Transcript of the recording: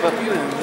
papier.